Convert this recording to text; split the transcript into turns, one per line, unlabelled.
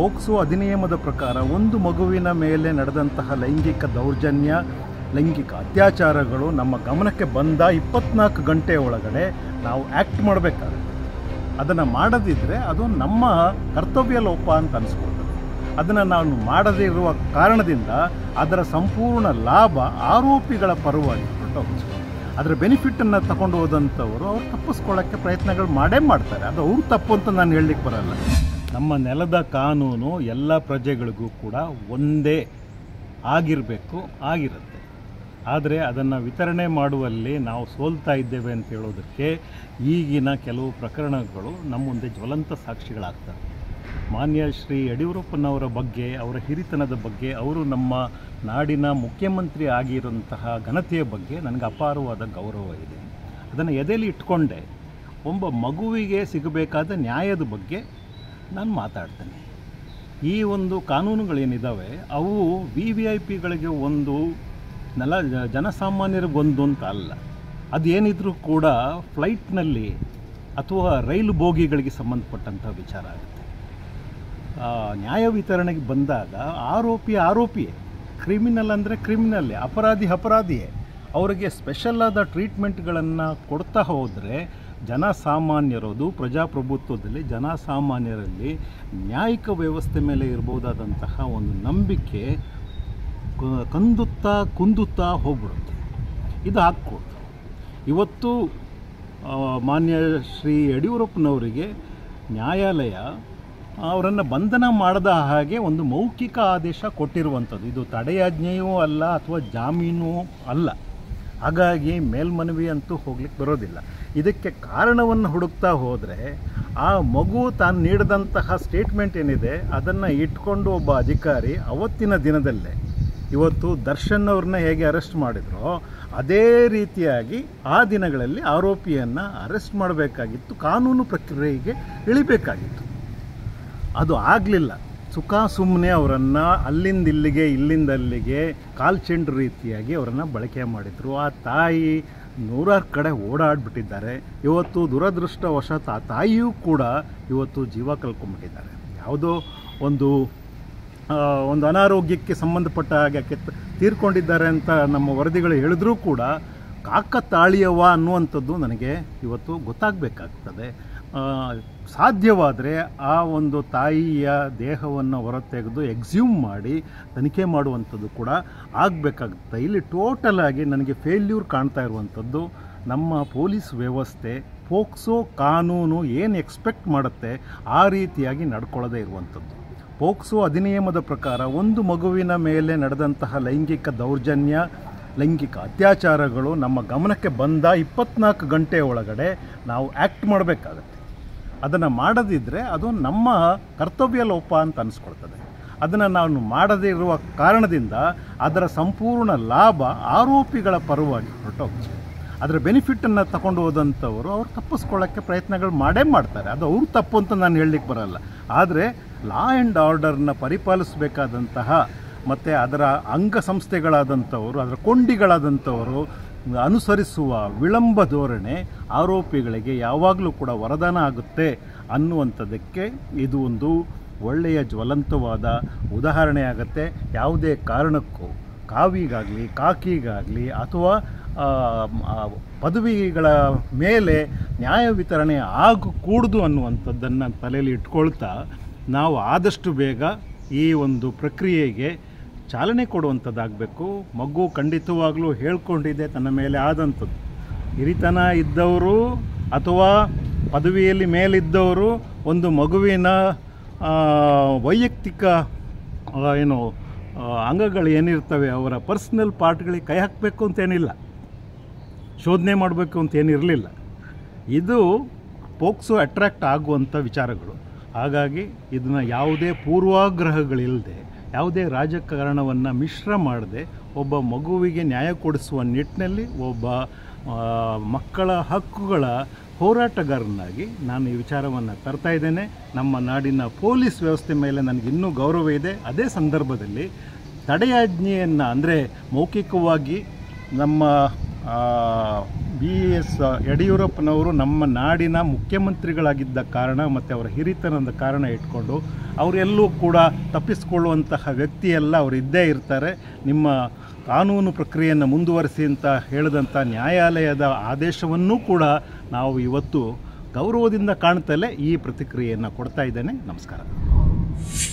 POCSO ಅಧಿನಿಯಮದ ಪ್ರಕಾರ ಒಂದು ಮಗುವಿನ ಮೇಲೆ ನಡೆದಂತಹ ಲೈಂಗಿಕ ದೌರ್ಜನ್ಯ, ಲೈಂಗಿಕ ಅತ್ಯಾಚಾರಗಳು ನಮ್ಮ ಗಮನಕ್ಕೆ ಬಂದ ಇಪ್ಪತ್ನಾಲ್ಕು ಗಂಟೆ ಒಳಗಡೆ ನಾವು ಆ್ಯಕ್ಟ್ ಮಾಡಬೇಕಾಗುತ್ತೆ. ಅದನ್ನು ಮಾಡದಿದ್ದರೆ ಅದು ನಮ್ಮ ಕರ್ತವ್ಯ ಲೋಪ ಅಂತ ಅನಿಸ್ಕೊಳ್ತದೆ. ಅದನ್ನು ನಾನು ಮಾಡದೇ ಇರುವ ಕಾರಣದಿಂದ ಅದರ ಸಂಪೂರ್ಣ ಲಾಭ ಆರೋಪಿಗಳ ಪರವಾಗಿ ಹೊರಟೋಗುತ್ತೆ ಅದರ ಬೆನಿಫಿಟನ್ನು ತಗೊಂಡು ಹೋದಂಥವರು ಅವ್ರು ತಪ್ಪಿಸ್ಕೊಳ್ಳೋಕ್ಕೆ ಪ್ರಯತ್ನಗಳು ಮಾಡೇ ಮಾಡ್ತಾರೆ. ಅದು ಅವ್ರು ತಪ್ಪು ಅಂತ ನಾನು ಹೇಳಲಿಕ್ಕೆ ಬರಲ್ಲ. ನಮ್ಮ ನೆಲದ ಕಾನೂನು ಎಲ್ಲ ಪ್ರಜೆಗಳಿಗೂ ಕೂಡ ಒಂದೇ ಆಗಿರಬೇಕು, ಆಗಿರುತ್ತೆ. ಆದರೆ ಅದನ್ನು ವಿತರಣೆ ಮಾಡುವಲ್ಲಿ ನಾವು ಸೋಲ್ತಾ ಇದ್ದೇವೆ ಅಂತ ಹೇಳೋದಕ್ಕೆ ಈಗಿನ ಕೆಲವು ಪ್ರಕರಣಗಳು ನಮ್ಮ ಮುಂದೆ ಜ್ವಲಂತ ಸಾಕ್ಷಿಗಳಾಗ್ತವೆ. ಮಾನ್ಯ ಶ್ರೀ ಯಡಿಯೂರಪ್ಪನವರ ಬಗ್ಗೆ, ಅವರ ಹಿರಿತನದ ಬಗ್ಗೆ, ಅವರು ನಮ್ಮ ನಾಡಿನ ಮುಖ್ಯಮಂತ್ರಿ ಆಗಿರುವಂತಹ ಘನತೆಯ ಬಗ್ಗೆ ನನಗೆ ಅಪಾರವಾದ ಗೌರವ ಇದೆ. ಅದನ್ನು ಎದೆಯಲ್ಲಿ ಇಟ್ಕೊಂಡೆ, ಒಬ್ಬ ಮಗುವಿಗೆ ಸಿಗಬೇಕಾದ ನ್ಯಾಯದ ಬಗ್ಗೆ ನಾನು ಮಾತಾಡ್ತೇನೆ. ಈ ಒಂದು ಕಾನೂನುಗಳೇನಿದ್ದಾವೆ ಅವು ವಿ ವಿ ಐ ಪಿಗಳಿಗೆ ಒಂದು ನೆಲ ಜನಸಾಮಾನ್ಯರಿಗೊಂದು ಅಂತ ಅಲ್ಲ. ಅದೇನಿದ್ರೂ ಕೂಡ ಫ್ಲೈಟ್ನಲ್ಲಿ ಅಥವಾ ರೈಲು ಬೋಗಿಗಳಿಗೆ ಸಂಬಂಧಪಟ್ಟಂಥ ವಿಚಾರ ಆಗುತ್ತೆ. ನ್ಯಾಯ ವಿತರಣೆಗೆ ಬಂದಾಗ ಆರೋಪಿ ಆರೋಪಿಯೇ. ಕ್ರಿಮಿನಲ್ ಅಂದರೆ ಕ್ರಿಮಿನಲ್ಲೇ, ಅಪರಾಧಿ ಅಪರಾಧಿಯೇ. ಅವರಿಗೆ ಸ್ಪೆಷಲ್ ಆದ ಟ್ರೀಟ್ಮೆಂಟ್ಗಳನ್ನು ಕೊಡ್ತಾ ಹೋದರೆ ಜನಸಾಮಾನ್ಯರದು, ಪ್ರಜಾಪ್ರಭುತ್ವದಲ್ಲಿ ಜನಸಾಮಾನ್ಯರಲ್ಲಿ ನ್ಯಾಯಿಕ ವ್ಯವಸ್ಥೆ ಮೇಲೆ ಇರ್ಬೋದಾದಂತಹ ಒಂದು ನಂಬಿಕೆ ಕಂದುತ್ತಾ, ಕುಂದುತ್ತಾ ಹೋಗ್ಬಿಡುತ್ತೆ. ಇದು ಹಾಕ್ಕೊಡ್ತು. ಇವತ್ತು ಮಾನ್ಯ ಶ್ರೀ ಯಡಿಯೂರಪ್ಪನವರಿಗೆ ನ್ಯಾಯಾಲಯ ಅವರನ್ನು ಬಂಧನ ಮಾಡದ ಹಾಗೆ ಒಂದು ಮೌಖಿಕ ಆದೇಶ ಕೊಟ್ಟಿರುವಂಥದ್ದು. ಇದು ತಡೆಯಾಜ್ಞೆಯೂ ಅಲ್ಲ ಅಥವಾ ಜಾಮೀನು ಅಲ್ಲ. ಹಾಗಾಗಿ ಮೇಲ್ಮನವಿ ಅಂತೂ ಹೋಗ್ಲಿಕ್ಕೆ ಬರೋದಿಲ್ಲ. ಇದಕ್ಕೆ ಕಾರಣವನ್ನು ಹುಡುಕ್ತಾ ಹೋದರೆ ಆ ಮಗು ತಾನು ನೀಡಿದಂತಹ ಸ್ಟೇಟ್ಮೆಂಟ್ ಏನಿದೆ, ಅದನ್ನು ಇಟ್ಕೊಂಡು ಒಬ್ಬ ಅಧಿಕಾರಿ ಅವತ್ತಿನ ದಿನದಲ್ಲೇ ಇವತ್ತು ದರ್ಶನ್ ಅವ್ರನ್ನ ಹೇಗೆ ಅರೆಸ್ಟ್ ಮಾಡಿದ್ರೋ, ಅದೇ ರೀತಿಯಾಗಿ ಆ ದಿನಗಳಲ್ಲಿ ಆರೋಪಿಯನ್ನು ಅರೆಸ್ಟ್ ಮಾಡಬೇಕಾಗಿತ್ತು, ಕಾನೂನು ಪ್ರಕ್ರಿಯೆಗೆ ಇಳಿಬೇಕಾಗಿತ್ತು. ಅದು ಆಗಲಿಲ್ಲ. ಸುಖ ಸುಮ್ಮನೆ ಅವರನ್ನು ಅಲ್ಲಿಂದ ಇಲ್ಲಿಗೆ ಇಲ್ಲಿಂದ ಅಲ್ಲಿಗೆ ಕಾಲ್ಚೆಂಡ್ ರೀತಿಯಾಗಿ ಅವರನ್ನು ಬಳಕೆ ಮಾಡಿದರು. ಆ ತಾಯಿ ನೂರಾರು ಕಡೆ ಓಡಾಡ್ಬಿಟ್ಟಿದ್ದಾರೆ. ಇವತ್ತು ದುರದೃಷ್ಟವಶಾತ್ ಆ ತಾಯಿಯೂ ಕೂಡ ಇವತ್ತು ಜೀವ ಕಲ್ಕೊಂಡ್ಬಿಟ್ಟಿದ್ದಾರೆ ಯಾವುದೋ ಒಂದು ಒಂದು ಅನಾರೋಗ್ಯಕ್ಕೆ ಸಂಬಂಧಪಟ್ಟ ಹಾಗೆ ತೀರ್ಕೊಂಡಿದ್ದಾರೆ ಅಂತ ನಮ್ಮ ವರದಿಗಳು ಹೇಳಿದ್ರೂ ಕೂಡ ಕಾಕ ತಾಳಿಯವ ಅನ್ನುವಂಥದ್ದು ನನಗೆ ಇವತ್ತು ಗೊತ್ತಾಗಬೇಕಾಗ್ತದೆ. ಸಾಧ್ಯವಾದರೆ ಆ ಒಂದು ತಾಯಿಯ ದೇಹವನ್ನು ಹೊರತೆಗೆದು ಎಕ್ಸ್ಯೂಮ್ ಮಾಡಿ ತನಿಖೆ ಮಾಡುವಂಥದ್ದು ಕೂಡ ಆಗಬೇಕಾಗುತ್ತೆ. ಇಲ್ಲಿ ಟೋಟಲ್ ಆಗಿ ನನಗೆ ಫೇಲ್ಯೂರ್ ಕಾಣ್ತಾ ಇರುವಂಥದ್ದು ನಮ್ಮ ಪೊಲೀಸ್ ವ್ಯವಸ್ಥೆ ಪೋಕ್ಸೋ ಕಾನೂನು ಏನು ಎಕ್ಸ್ಪೆಕ್ಟ್ ಮಾಡುತ್ತೆ ಆ ರೀತಿಯಾಗಿ ನಡ್ಕೊಳ್ಳದೇ ಇರುವಂಥದ್ದು. ಪೋಕ್ಸೋ ಅಧಿನಿಯಮದ ಪ್ರಕಾರ ಒಂದು ಮಗುವಿನ ಮೇಲೆ ನಡೆದಂತಹ ಲೈಂಗಿಕ ದೌರ್ಜನ್ಯ, ಲೈಂಗಿಕ ಅತ್ಯಾಚಾರಗಳು ನಮ್ಮ ಗಮನಕ್ಕೆ ಬಂದ ಇಪ್ಪತ್ನಾಲ್ಕು ಗಂಟೆ ಒಳಗಡೆ ನಾವು ಆ್ಯಕ್ಟ್ ಮಾಡಬೇಕಾಗತ್ತೆ. ಅದನ್ನು ಮಾಡದಿದ್ದರೆ ಅದು ನಮ್ಮ ಕರ್ತವ್ಯ ಲೋಪ ಅಂತ ಅನಿಸ್ಕೊಳ್ತದೆ. ಅದನ್ನು ನಾನು ಮಾಡದೇ ಇರುವ ಕಾರಣದಿಂದ ಅದರ ಸಂಪೂರ್ಣ ಲಾಭ ಆರೋಪಿಗಳ ಪರವಾಗಿ ಹೊರಟೋಗ್ತದೆ. ಅದರ ಬೆನಿಫಿಟನ್ನು ತಗೊಂಡು ಹೋದಂಥವರು ಅವ್ರು ತಪ್ಪಿಸ್ಕೊಳ್ಳೋಕ್ಕೆ ಪ್ರಯತ್ನಗಳು ಮಾಡೇ ಮಾಡ್ತಾರೆ. ಅದು ಅವ್ರು ತಪ್ಪು ಅಂತ ನಾನು ಹೇಳಲಿಕ್ಕೆ ಬರಲ್ಲ. ಆದರೆ ಲಾ ಆ್ಯಂಡ್ ಆರ್ಡರ್ನ ಪರಿಪಾಲಿಸಬೇಕಾದಂತಹ ಮತ್ತು ಅದರ ಅಂಗಸಂಸ್ಥೆಗಳಾದಂಥವರು, ಅದರ ಕೊಂಡಿಗಳಾದಂಥವರು ಅನುಸರಿಸುವ ವಿಳಂಬ ಧೋರಣೆ ಆರೋಪಿಗಳಿಗೆ ಯಾವಾಗಲೂ ಕೂಡ ವರದಾನ ಆಗುತ್ತೆ ಅನ್ನುವಂಥದ್ದಕ್ಕೆ ಇದು ಒಂದು ಒಳ್ಳೆಯ ಜ್ವಲಂತವಾದ ಉದಾಹರಣೆ ಆಗುತ್ತೆ. ಯಾವುದೇ ಕಾರಣಕ್ಕೂ ಕಾವಿಗಾಗಲಿ, ಕಾಕಿಗಾಗಲಿ ಅಥವಾ ಪದವಿಗಳ ಮೇಲೆ ನ್ಯಾಯ ವಿತರಣೆ ಆಗಕೂಡ್ದು ಅನ್ನುವಂಥದ್ದನ್ನು ತಲೆಯಲ್ಲಿ ಇಟ್ಕೊಳ್ತಾ ನಾವು ಆದಷ್ಟು ಬೇಗ ಈ ಒಂದು ಪ್ರಕ್ರಿಯೆಗೆ ಚಾಲನೆ ಕೊಡುವಂಥದ್ದಾಗಬೇಕು. ಮಗು ಖಂಡಿತವಾಗಲೂ ಹೇಳ್ಕೊಂಡಿದೆ ತನ್ನ ಮೇಲೆ ಆದಂಥದ್ದು. ಹಿರಿತನ ಇದ್ದವರು ಅಥವಾ ಪದವಿಯಲ್ಲಿ ಮೇಲಿದ್ದವರು ಒಂದು ಮಗುವಿನ ವೈಯಕ್ತಿಕ ಏನು ಅಂಗಗಳು ಏನಿರ್ತವೆ ಅವರ ಪರ್ಸ್ನಲ್ ಪಾರ್ಟ್ಗಳಿಗೆ ಕೈ ಹಾಕಬೇಕು ಅಂತೇನಿಲ್ಲ ಶೋಧನೆ ಮಾಡಬೇಕು ಅಂತೇನಿರಲಿಲ್ಲ ಇದು ಪೋಕ್ಸೋ ಅಟ್ರಾಕ್ಟ್ ಆಗುವಂಥ ವಿಚಾರಗಳು. ಹಾಗಾಗಿ ಇದನ್ನು ಯಾವುದೇ ಪೂರ್ವಾಗ್ರಹಗಳಿಲ್ಲದೆ ಯಾವುದೇ ರಾಜಕಾರಣವನ್ನು ಮಿಶ್ರ ಮಾಡದೆ ಒಬ್ಬ ಮಗುವಿಗೆ ನ್ಯಾಯ ಕೊಡಿಸುವ ನಿಟ್ಟಿನಲ್ಲಿ ಒಬ್ಬ ಮಕ್ಕಳ ಹಕ್ಕುಗಳ ಹೋರಾಟಗಾರನಾಗಿ ನಾನು ಈ ವಿಚಾರವನ್ನು ತರ್ತಾ ಇದ್ದೇನೆ. ನಮ್ಮ ನಾಡಿನ ಪೊಲೀಸ್ ವ್ಯವಸ್ಥೆ ಮೇಲೆ ನನಗೆ ಇನ್ನೂ ಗೌರವ ಇದೆ. ಅದೇ ಸಂದರ್ಭದಲ್ಲಿ ತಡೆಯಾಜ್ಞೆಯನ್ನು ಅಂದರೆ ಮೌಖಿಕವಾಗಿ ನಮ್ಮ ಬಿ ಎಸ್ ಯಡಿಯೂರಪ್ಪನವರು ನಮ್ಮ ನಾಡಿನ ಮುಖ್ಯಮಂತ್ರಿಗಳಾಗಿದ್ದ ಕಾರಣ ಮತ್ತು ಅವರ ಹಿರಿತನದ ಕಾರಣ ಇಟ್ಕೊಂಡು ಅವರೆಲ್ಲೂ ಕೂಡ ತಪ್ಪಿಸಿಕೊಳ್ಳುವಂತಹ ವ್ಯಕ್ತಿಯೆಲ್ಲ ಅವರು ಇದ್ದೇ ಇರ್ತಾರೆ. ನಿಮ್ಮ ಕಾನೂನು ಪ್ರಕ್ರಿಯೆಯನ್ನು ಮುಂದುವರಿಸಿ ಅಂತ ಹೇಳಿದಂಥ ನ್ಯಾಯಾಲಯದ ಆದೇಶವನ್ನೂ ಕೂಡ ನಾವು ಇವತ್ತು ಗೌರವದಿಂದ ಕಾಣ್ತಲೇ ಈ ಪ್ರತಿಕ್ರಿಯೆಯನ್ನು ಕೊಡ್ತಾ ಇದ್ದೇನೆ. ನಮಸ್ಕಾರ.